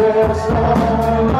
Just